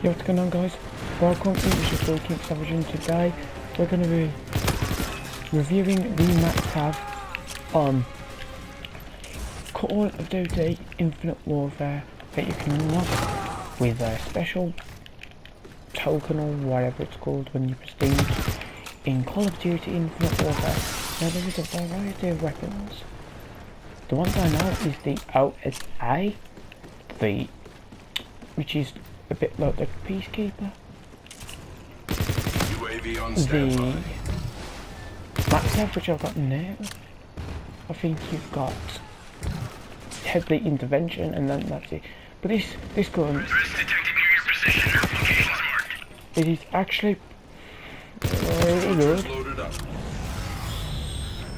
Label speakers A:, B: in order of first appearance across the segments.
A: Yo, what's going on guys? Welcome to It's your King Savage and today we're going to be reviewing the map tab on Call of Duty Infinite Warfare that you can unlock with a special token or whatever it's called when you prestige in Call of Duty Infinite Warfare. Now there is a variety of weapons. The ones I know is the OSA, the which is a bit like the Peacekeeper.
B: UAV on
A: The
B: standby.
A: Maxev, which I've got now. I think you've got heavily intervention and then that's it. But this this gun it is actually very good.
B: Loaded up.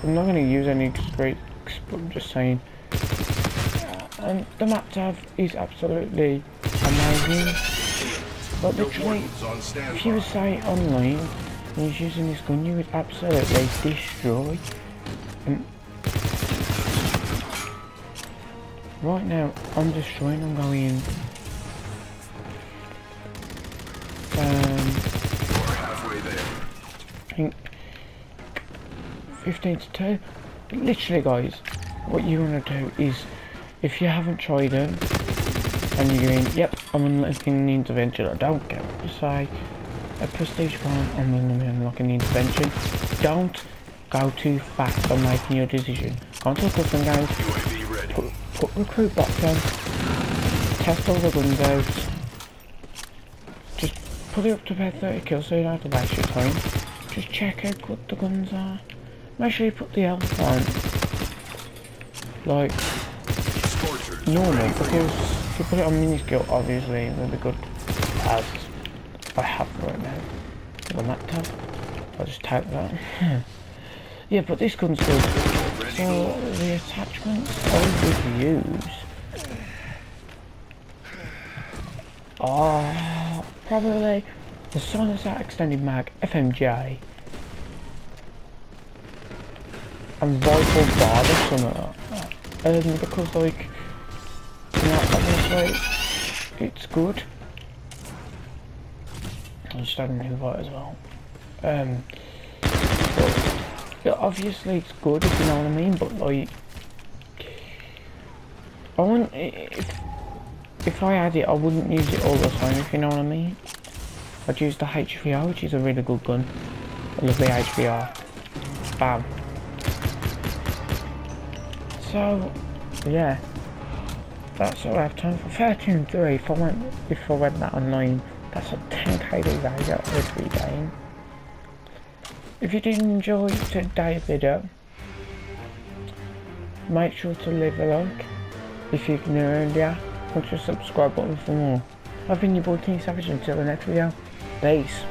A: I'm not going to use any straight, but I'm just saying. And the MacTav is absolutely amazing. But
B: the
A: literally,
B: wardens on
A: if you were
B: standby.
A: say online and you're using this gun, you would absolutely destroy. Um, right now, I'm destroying. I'm going. Um,
B: We're halfway there.
A: I think 15 to 2. Literally, guys, what you want to do is, if you haven't tried it, and you're going, yep, I'm unlocking the intervention, I don't care what you say, a prestige one, I'm unlocking the intervention. Don't go too fast on making your decision. A custom game,
B: UAV ready.
A: put, put recruit box on, test all the out, just put it up to about 30 kills so you don't have to waste your time. Just check how good the guns are. Make sure you put the health on, like normal, because you put it on miniscale, obviously it would be good as I have right now. On that tab, I'll just type that. yeah, but this gun's good. So the attachments I would use are probably the Out Extended Mag FMJ and Rifle Bar or something like that. Um, because like, it's good. I just had an invite as well. Um, but obviously it's good if you know what I mean, but like, I wouldn't, if, if I had it, I wouldn't use it all the time, if you know what I mean. I'd use the HVR, which is a really good gun. I love the HVR. Bam. So, yeah. That's all I have time for. 13 3, if I went, if I went that online, that's a 10 KD value every game. If you did enjoy today's video, make sure to leave a like. If you're new earlier, punch the subscribe button for more. I've been your boy King Savage until the next video. Peace.